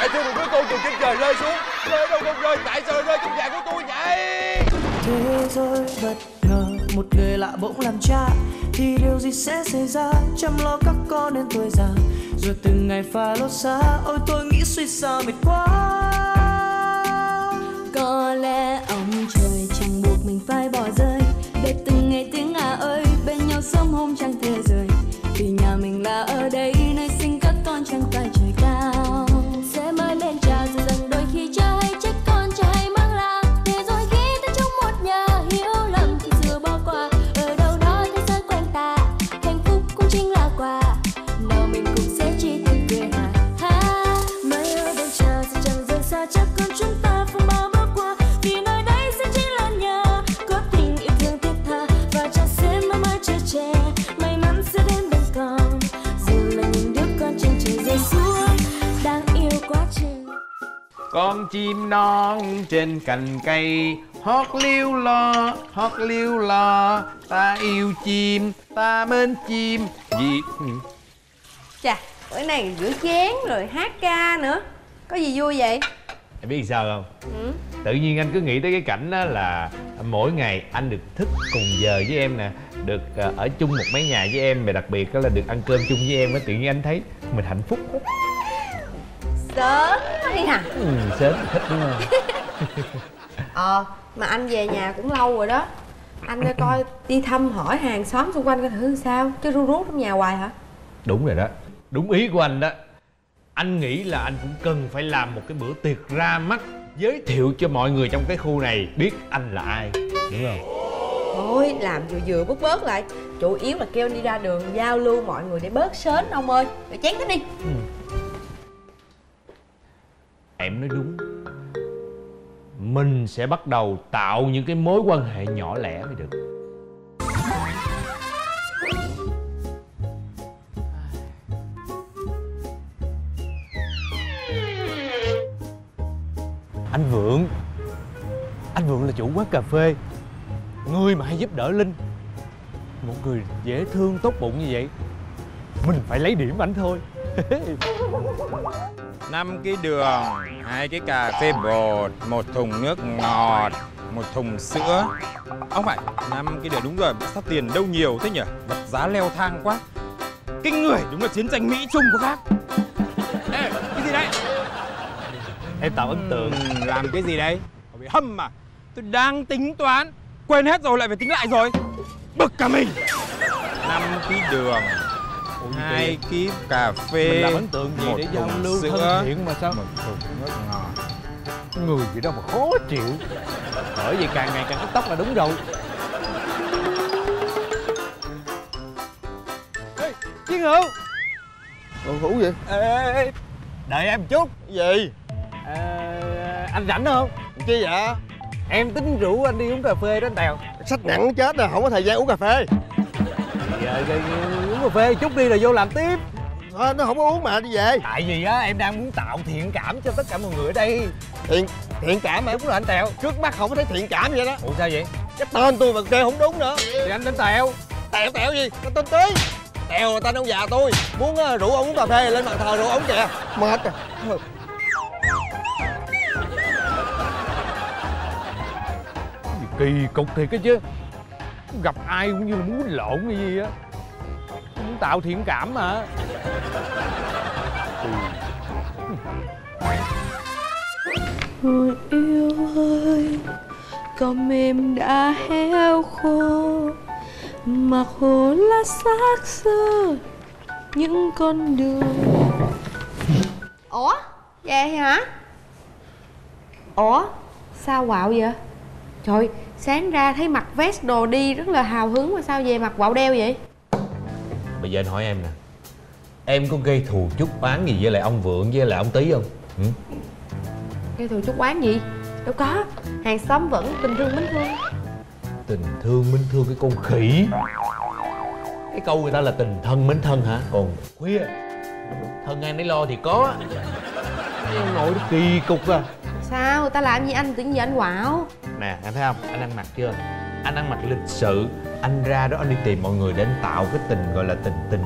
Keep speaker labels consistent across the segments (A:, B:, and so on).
A: Tại sao một đứa con từ trên trời rơi xuống. Rơi đâu không rơi Tại sao rơi trong nhà của tôi vậy?
B: Thế giới bất ngờ một người lạ bỗng làm cha. Thì điều gì sẽ xảy ra? Chăm lo các con đến tuổi già. Rồi từng ngày pha lót xa. Ôi tôi nghĩ suy sao mệt quá.
C: Có lẽ ông trời chẳng buộc mình phải bỏ rơi. Để từng ngày tiếng à ơi bên nhau sớm hôm chẳng thể Con
D: chim non trên cành cây. Hót liêu lo hót liêu lo ta yêu chim ta mến chim. Gì
E: Chà, bữa này rửa chén rồi hát ca nữa. Có gì vui vậy?
D: em biết sao không?
E: Ừ.
D: tự nhiên anh cứ nghĩ tới cái cảnh đó là mỗi ngày anh được thức cùng giờ với em nè được ờ, ở chung một mái nhà với em và đặc biệt đó là được ăn cơm chung với em á tự nhiên anh thấy mình hạnh phúc quá.
E: Sớm đi hả?
D: ừ, sớm thích đúng không?
E: Ờ, mà anh về nhà cũng lâu rồi đó. Anh ra coi đi thăm hỏi hàng xóm xung quanh coi thử sao. Chứ ru rút trong nhà hoài hả?
D: đúng rồi đó. Đúng ý của anh đó. Anh nghĩ là anh cũng cần phải làm một cái bữa tiệc ra mắt giới thiệu cho mọi người trong cái khu này biết anh là ai. Đúng không?
E: Thôi, làm vừa vừa bớt bớt lại. Chủ yếu là kêu anh đi ra đường giao lưu mọi người để bớt sến ông ơi. Rồi chén thích đi
D: em nói đúng. Mình sẽ bắt đầu tạo những cái mối quan hệ nhỏ lẻ mới được. Anh vượng. Anh vượng là chủ quán cà phê. Người mà hay giúp đỡ linh. Một người dễ thương tốt bụng như vậy mình phải lấy điểm ảnh thôi.
F: Năm cái đường hai cái cà phê bột một thùng nước ngọt một thùng sữa. Ông phải năm cái đường đúng rồi sao tiền đâu nhiều thế nhỉ? Vật giá leo thang quá. Kinh người đúng là chiến tranh mỹ trung có khác ê cái gì đấy?
D: Em tạo ấn tượng.
F: Ừ, làm cái gì đấy? Bị hâm mà tôi đang tính toán quên hết rồi lại phải tính lại rồi. Bực cả mình. Năm cái đường hai ký cà phê
D: mình làm ấn tượng gì
F: một
D: để giao lưu
F: sữa,
D: thân thiện mà sao?
F: Một thùng nước ngọt.
D: Người gì đâu mà khó chịu. Bởi vì càng ngày càng cắt tóc là đúng rồi. Ê, chiến hữu!
A: Đồ hủ vậy?
D: Ê, ê, ê, đợi em chút.
A: Gì?
D: À, anh rảnh không?
A: Chi vậy?
D: Em tính rủ anh đi uống cà phê đó anh tèo.
A: Sách nặng chết rồi không có thời gian uống cà phê.
D: À, thì, uống cà phê chút đi là vô làm tiếp.
A: Thôi nó không có uống mà đi về.
D: Tại vì á em đang muốn tạo thiện cảm cho tất cả mọi người ở đây.
A: Thiện thiện cảm mà
D: đúng rồi anh tèo.
A: Trước mắt không có thấy thiện cảm vậy đó.
D: Ủa sao vậy?
A: Cái tên tôi mà kêu không đúng nữa.
D: Thì anh tên tèo.
A: Tẹo tẹo gì? Cái tên tí Tèo là tên ông già tôi. Muốn rủ ông uống cà phê lên bàn thờ rủ ông kìa. Mệt rồi
D: gì kỳ cục thiệt cái chứ. Gặp ai cũng như là muốn lộn hay gì á muốn tạo thiện cảm mà
C: Người yêu ơi Cơm em đã héo khô Mặc hồ lá xác xơ Những con đường
E: Ủa, về hả? Ủa, sao quạo vậy? Trời, sáng ra thấy mặc vest đồ đi rất là hào hứng mà sao về mặc quạo đeo vậy?
D: Bây giờ anh hỏi em nè. Em có gây thù chuốc oán gì với lại ông vượng với lại ông tý không? Ừ?
E: Cái thù chút quán gì? Đâu có, hàng xóm vẫn tình thương mến thương.
D: Tình thương mến thương cái con khỉ. Cái câu người ta là tình thân mến thân hả? Còn khuya. Thân ai nấy lo thì có. Ông nội kỳ cục à.
E: Sao, người ta làm gì anh? Tự nhiên anh quạo.
D: Nè em thấy không? Anh ăn mặc chưa? Anh ăn mặc lịch sự anh ra đó anh đi tìm mọi người để anh tạo cái tình gọi là tình tình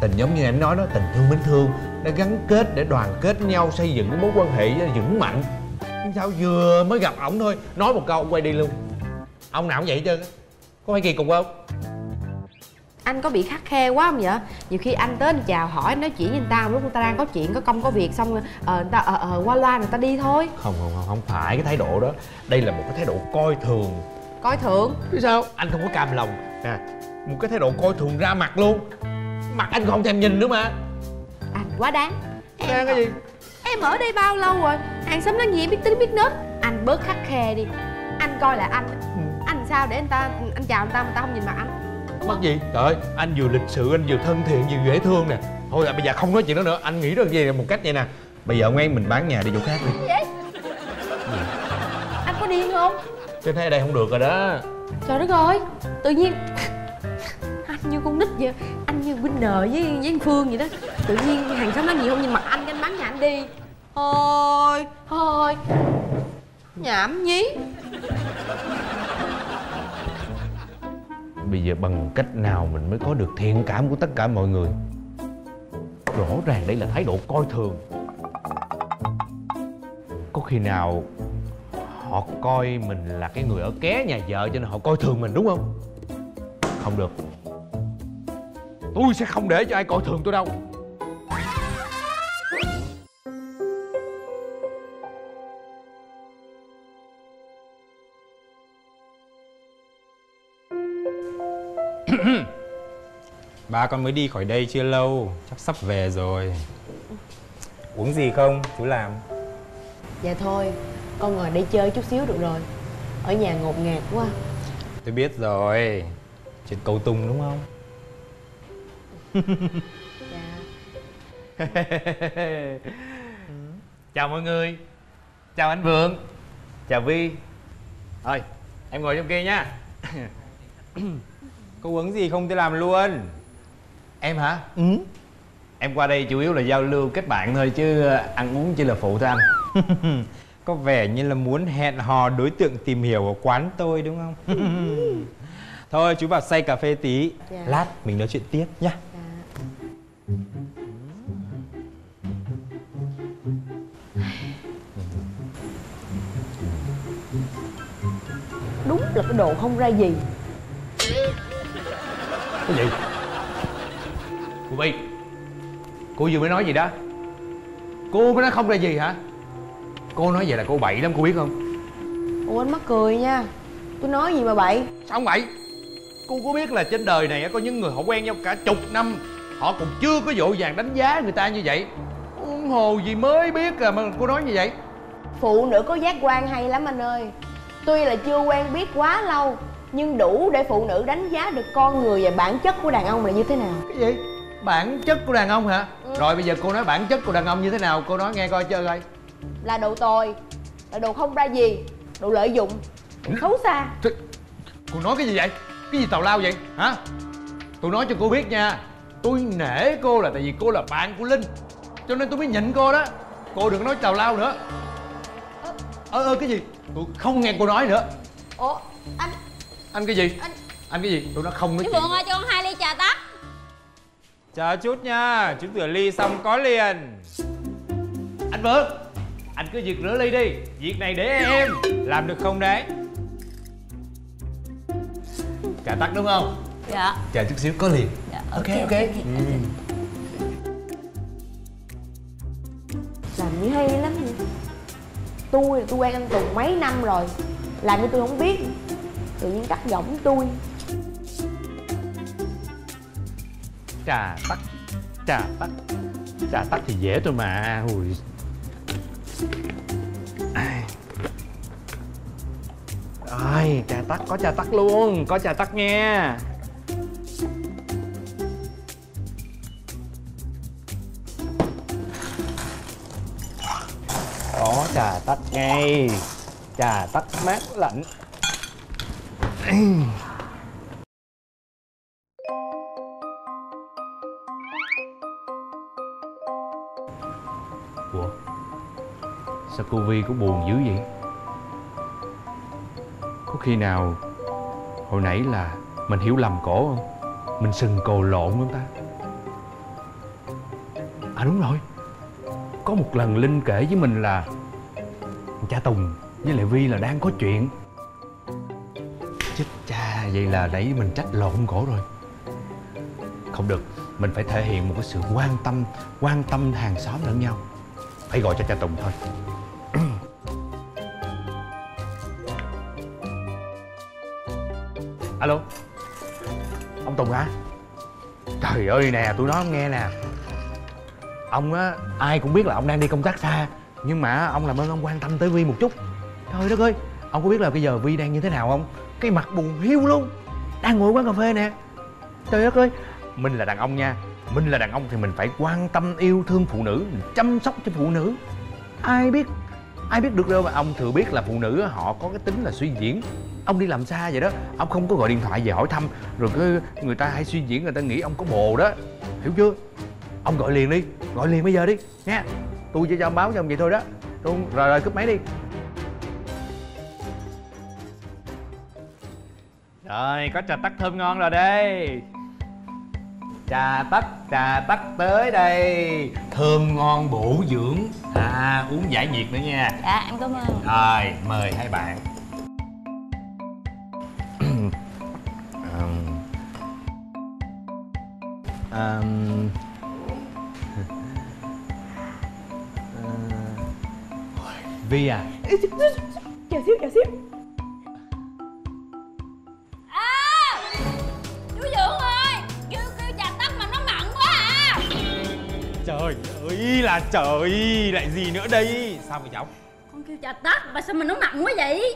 D: tình giống như anh nói đó tình thương mến thương. Để gắn kết để đoàn kết nhau xây dựng cái mối quan hệ vững mạnh. Nhưng sao vừa mới gặp ổng thôi nói một câu ông quay đi luôn. Ông nào cũng vậy hết trơn á có phải kỳ cục không?
E: Anh có bị khắc khe quá không vậy? Nhiều khi anh tới anh chào hỏi anh nói chuyện với người ta lúc người ta đang có chuyện có công có việc xong ờ người ta ờ ờ qua loa người ta đi thôi.
D: Không không không không phải cái thái độ đó. Đây là một cái thái độ coi thường
E: coi thường.
D: Chứ sao? Anh không có cam lòng. Nè một cái thái độ coi thường ra mặt luôn. Mặt anh còn không thèm nhìn nữa mà.
E: Anh quá đáng.
D: Đang cái gì?
E: em ở đây bao lâu rồi? Hàng xóm nói gì em biết tính biết nết. Anh bớt khắc khe đi. Anh coi là anh. Anh sao để người ta anh chào người ta người ta không nhìn mặt anh?
D: Mắc gì? Trời ơi anh vừa lịch sự anh vừa thân thiện vừa dễ thương nè. Thôi là bây giờ không nói chuyện đó nữa. Anh nghĩ được gì một cách vậy nè. Bây giờ ông ấy mình bán nhà đi chỗ khác đi.
E: Vậy? Anh có điên không
D: tôi thấy ở đây không được rồi đó.
E: Trời đất ơi tự nhiên anh như con nít vậy anh như Winner với với anh Phương vậy đó. Tự nhiên hàng xóm nói gì không nhìn mặt anh anh bán nhà anh đi. Thôi thôi nhảm nhí.
D: Bây giờ bằng cách nào mình mới có được thiện cảm của tất cả mọi người? Rõ ràng đây là thái độ coi thường. Có khi nào họ coi mình là cái người ở ké nhà vợ cho nên họ coi thường mình đúng không? Không được. Tôi sẽ không để cho ai coi thường tôi đâu.
F: Ba con mới đi khỏi đây chưa lâu Chắc sắp về rồi. Uống gì không? Chú làm.
E: Dạ thôi con ngồi đây chơi chút xíu được rồi. Ở nhà ngột ngạt quá.
F: Tôi biết rồi. Chuyện cầu tùng đúng không?
E: Dạ
D: chào mọi người. Chào anh vượng. Chào vi. Thôi em ngồi trong kia nha.
F: Có uống gì không tôi làm luôn.
D: Em hả?
F: Ừ.
D: Em qua đây chủ yếu là giao lưu kết bạn thôi chứ ăn uống chỉ là phụ thôi anh
F: Có vẻ như là muốn hẹn hò đối tượng tìm hiểu ở quán tôi đúng không? Thôi chú vào say cà phê tí.
E: Dạ.
F: Lát mình nói chuyện tiếp nhá.
E: Dạ. Đúng là cái đồ không ra gì.
D: Cái gì? Cô vi cô vừa mới nói gì đó? Cô mới nói không ra gì hả cô nói vậy là cô bậy lắm cô biết không?
E: Ủa anh mắc cười nha. Tôi nói gì mà bậy?
D: Sao không bậy? Cô có biết là trên đời này á, có những người họ quen nhau cả chục năm họ còn chưa có vội vàng đánh giá người ta như vậy. Huống hồ gì mới biết à mà cô nói như vậy?
E: Phụ nữ có giác quan hay lắm anh ơi. Tuy là chưa quen biết quá lâu nhưng đủ để phụ nữ đánh giá được con người và bản chất của đàn ông là như thế nào.
D: Cái gì? Bản chất của đàn ông hả? Rồi bây giờ cô nói bản chất của đàn ông như thế nào cô nói nghe coi chơi coi
E: là đồ tồi. Là đồ không ra gì. Đồ lợi dụng. Đồ xấu xa.
D: Thế, cô nói cái gì vậy? Cái gì tào lao vậy? Hả? Tôi nói cho cô biết nha. Tôi nể cô là tại vì cô là bạn của linh. Cho nên tôi mới nhịn cô đó. Cô đừng có nói tào lao nữa. Ơ. Ơ cái gì? Tôi không nghe cô nói nữa.
E: Ủa anh
D: anh cái gì?
E: Anh-
D: anh cái gì? Tôi nói không nói
G: Chú
D: chuyện.
G: Vượng ơi cho con hai ly trà tắt
F: Chờ chút nha Chú rửa ly xong có liền.
D: Anh vượng anh cứ việc rửa ly đi. Việc này để em
F: Làm được không đấy?
D: Trà tắt đúng không?
G: Dạ.
D: Chờ chút xíu có liền.
G: Dạ,
D: ok ok
E: làm như hay lắm vậy tôi là tôi quen anh tùng mấy năm rồi. Làm như tôi không biết. Tự nhiên cắt giọng tôi.
D: Trà tắt trà tắt. Trà tắt thì dễ thôi mà. Ui. Rồi, trà tắt có trà tắt luôn có trà tắt nha. Có trà tắt ngay trà tắt mát lạnh. Cô Vi có buồn dữ vậy? Có khi nào Hồi nãy là Mình hiểu lầm cổ không? Mình sừng cồ lộn không ta? À đúng rồi. Có một lần linh kể với mình là cha tùng với lại vi là đang có chuyện. Chết cha, vậy là nãy mình trách lộn cổ rồi. Không được, mình phải thể hiện một cái sự quan tâm quan tâm hàng xóm lẫn nhau. Phải gọi cho cha tùng thôi. Alo? Ông tùng hả? Trời ơi nè tôi nói ông nghe nè. Ông á, ai cũng biết là ông đang đi công tác xa, nhưng mà ông làm ơn ông quan tâm tới vi một chút. Trời đất ơi, ông có biết là bây giờ vi đang như thế nào không? Cái mặt buồn hiu luôn. Đang ngồi quán cà phê nè. Trời đất ơi, mình là đàn ông nha. Mình là đàn ông thì mình phải quan tâm yêu thương phụ nữ mình chăm sóc cho phụ nữ. Ai biết ai biết được đâu mà ông thừa biết là phụ nữ họ có cái tính là suy diễn. Ông đi làm xa vậy đó, ông không có gọi điện thoại về hỏi thăm. Rồi cứ người ta hay suy diễn, người ta nghĩ ông có bồ đó. Hiểu chưa? Ông gọi liền đi, gọi liền bây giờ đi, nha. Tôi chỉ cho ông báo cho ông vậy thôi đó. Tôi rồi rồi cúp máy đi. Rồi, có trà tắc thơm ngon rồi đây trà tắc trà tắc tới đây thơm ngon bổ dưỡng à uống giải nhiệt nữa nha
C: dạ em cảm ơn
D: rồi mời hai bạn Ừm. Ừm. Ờ. Vi à
C: chờ xíu chờ xíu
F: Trời ơi là trời Lại gì nữa đây? Sao vậy cháu?
C: Con kêu trà tắc mà sao mà nó mặn quá vậy?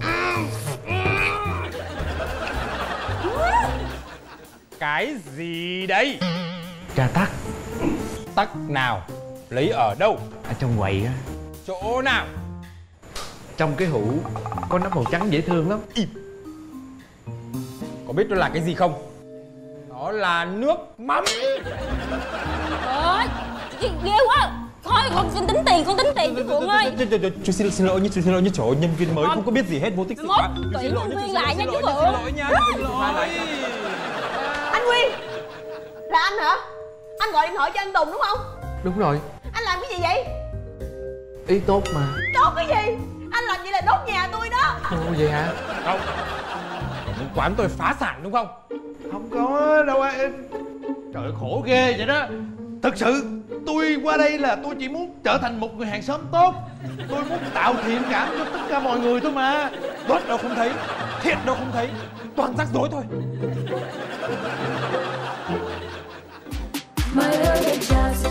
F: Cái gì đấy
D: trà tắc
F: Tắc nào Lấy ở đâu?
D: Ở trong quầy á.
F: Chỗ nào?
D: Trong cái hũ có nắp màu trắng dễ thương lắm.
F: Có biết đó là cái gì không? Đó là nước mắm
C: ghê, quá. Thôi con xin tính tiền con tính tiền chứ phượng ơi.
F: Chú xin, xin lỗi nhé, chú xin lỗi nhé. Trời ơi, nhân viên mới không. có biết gì hết, vô tích sự quá.
C: Tuyển
F: xin lỗi
C: nhân
F: nhé,
C: viên lại
F: xin
C: nha,
F: lỗi
C: chú
F: nhé,
C: Phượng.
F: Xin lỗi. Nha,
E: anh nguyên là anh hả? Anh gọi điện thoại cho anh tùng đúng không?
D: Đúng rồi.
E: Anh làm cái gì vậy?
D: Ý tốt mà.
E: Đốt cái gì? Anh làm vậy là đốt nhà tôi đó.
D: Ồ vậy hả?
F: Không. Muốn quán tôi phá sản đúng không?
D: Không có đâu ai trời ơi, khổ ghê vậy đó. Thật sự tôi qua đây là tôi chỉ muốn trở thành một người hàng xóm tốt. Tôi muốn tạo thiện cảm cho tất cả mọi người thôi mà.
F: Tốt đâu không thấy, Thiệt đâu không thấy. Toàn rắc rối thôi.
C: Mai ơi just